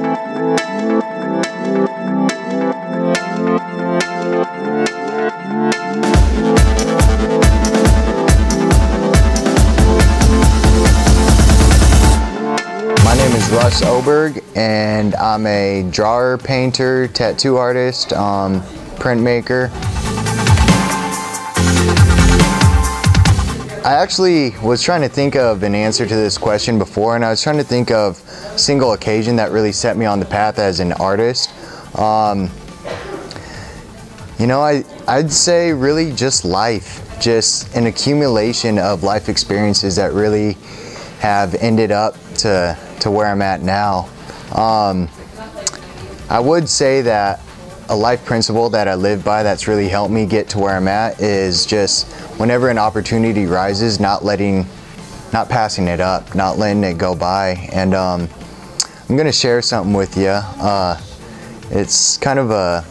My name is Russ Oberg, and I'm a drawer, painter, tattoo artist, um, printmaker. I actually was trying to think of an answer to this question before, and I was trying to think of single occasion that really set me on the path as an artist. Um, you know, I, I'd say really just life, just an accumulation of life experiences that really have ended up to, to where I'm at now. Um, I would say that a life principle that I live by that's really helped me get to where I'm at is just whenever an opportunity rises, not letting, not passing it up, not letting it go by. And um, I'm gonna share something with you. Uh, it's kind of a,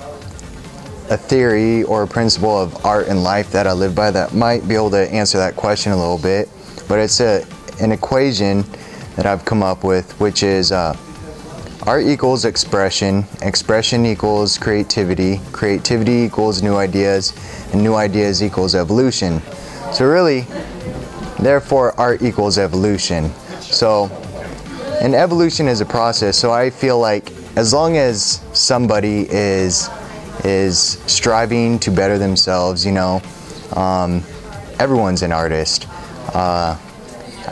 a theory or a principle of art and life that I live by that might be able to answer that question a little bit. But it's a, an equation that I've come up with, which is uh, art equals expression, expression equals creativity, creativity equals new ideas, and new ideas equals evolution. So really, therefore art equals evolution. So, and evolution is a process, so I feel like as long as somebody is is striving to better themselves, you know, um, everyone's an artist. Uh,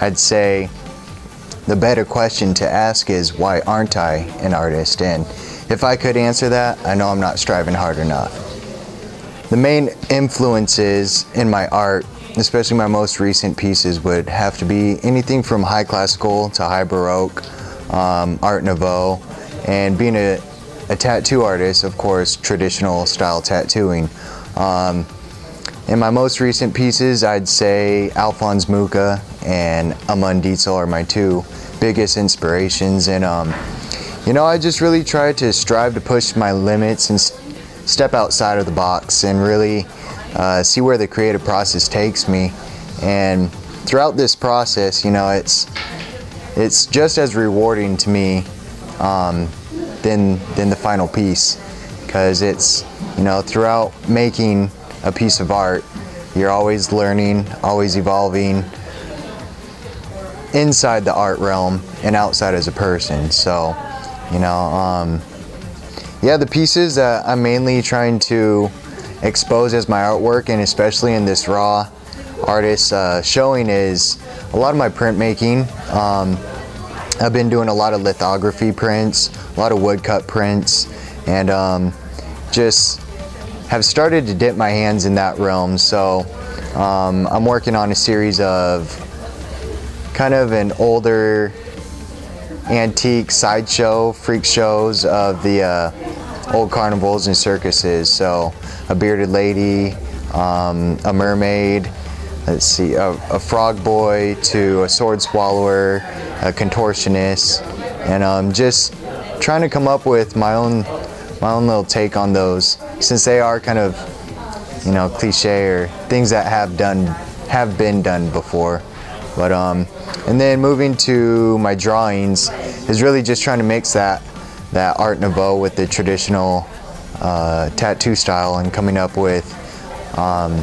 I'd say the better question to ask is why aren't I an artist? And if I could answer that, I know I'm not striving hard enough. The main influences in my art, especially my most recent pieces, would have to be anything from high classical to high baroque, um, art nouveau, and being a, a, tattoo artist, of course, traditional style tattooing. Um, in my most recent pieces, I'd say Alphonse Mucha and Amund Dietzel are my two biggest inspirations. And, um, you know, I just really try to strive to push my limits and step outside of the box and really uh, see where the creative process takes me. And throughout this process, you know, it's, it's just as rewarding to me um, than, than the final piece because it's, you know, throughout making a piece of art, you're always learning, always evolving inside the art realm and outside as a person. So, you know, um, yeah, the pieces that I'm mainly trying to expose as my artwork, and especially in this raw artist uh, showing, is a lot of my printmaking. Um, I've been doing a lot of lithography prints, a lot of woodcut prints, and um, just have started to dip my hands in that realm. So um, I'm working on a series of kind of an older antique sideshow freak shows of the uh, old carnivals and circuses. So a bearded lady, um, a mermaid, let's see, a, a, frog boy to a sword swallower, a contortionist, and um, just trying to come up with my own my own little take on those since they are kind of you know cliche or things that have done have been done before but um and then moving to my drawings is really just trying to mix that that art nouveau with the traditional uh, tattoo style and coming up with um,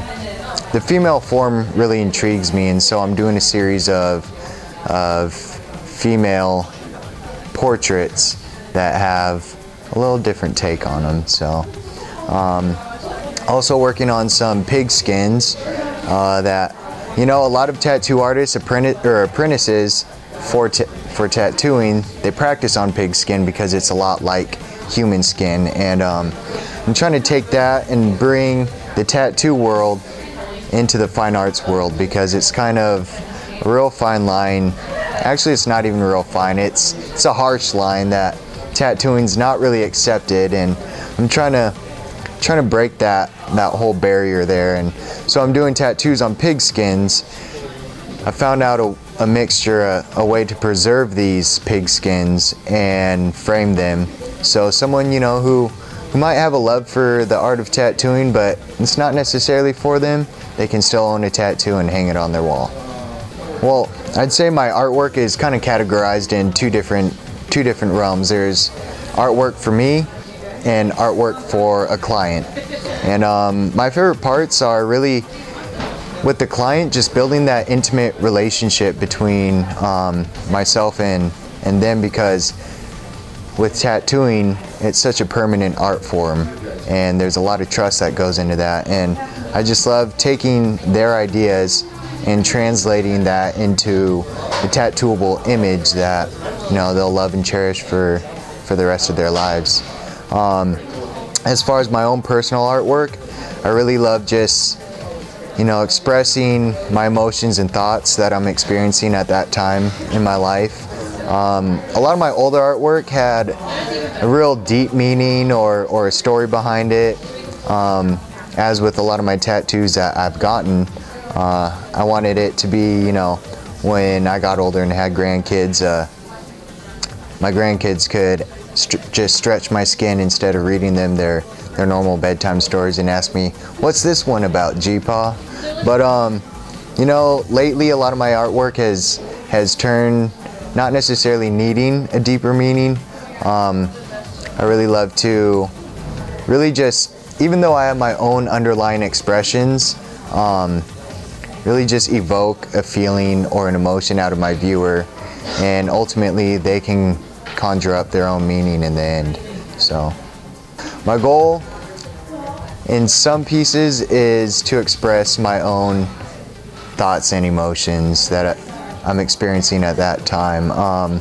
the female form really intrigues me and so I'm doing a series of of female portraits that have a little different take on them. So, um, also working on some pig skins uh, that, you know, a lot of tattoo artists apprentice, or apprentices for, for tattooing, they practice on pig skin because it's a lot like human skin. And um, I'm trying to take that and bring the tattoo world into the fine arts world because it's kind of a real fine line. Actually, it's not even real fine. It's, it's a harsh line that tattooing's not really accepted and I'm trying to trying to break that that whole barrier there and so I'm doing tattoos on pig skins I found out a, a mixture a, a, way to preserve these pig skins and frame them so someone you know who who might have a love for the art of tattooing but it's not necessarily for them they can still own a tattoo and hang it on their wall well I'd say my artwork is kind of categorized in two different two different realms. There's artwork for me and artwork for a client. And um, my favorite parts are really with the client, just building that intimate relationship between um, myself and, and them because with tattooing, it's such a permanent art form and there's a lot of trust that goes into that. And I just love taking their ideas and translating that into a tattooable image that you know they'll love and cherish for for the rest of their lives. Um, as far as my own personal artwork, I really love just you know expressing my emotions and thoughts that I'm experiencing at that time in my life. Um, a lot of my older artwork had a real deep meaning or, or a story behind it. Um, as with a lot of my tattoos that I've gotten, uh, I wanted it to be, you know, when I got older and had grandkids, uh, my grandkids could st just stretch my skin instead of reading them their, their normal bedtime stories and ask me, what's this one about, G-Paw? But, um, you know, lately a lot of my artwork has, has turned not necessarily needing a deeper meaning. Um, I really love to really just, even though I have my own underlying expressions, um, really just evoke a feeling or an emotion out of my viewer and ultimately they can conjure up their own meaning in the end. So my goal in some pieces is to express my own thoughts and emotions that I'm experiencing at that time. Um,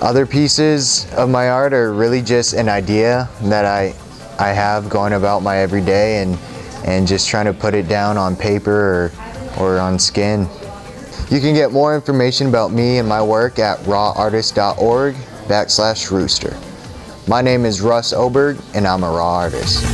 other pieces of my art are really just an idea that I, I have going about my everyday and, and just trying to put it down on paper or, or on skin. You can get more information about me and my work at rawartist.org backslash rooster. My name is Russ Oberg and I'm a raw artist.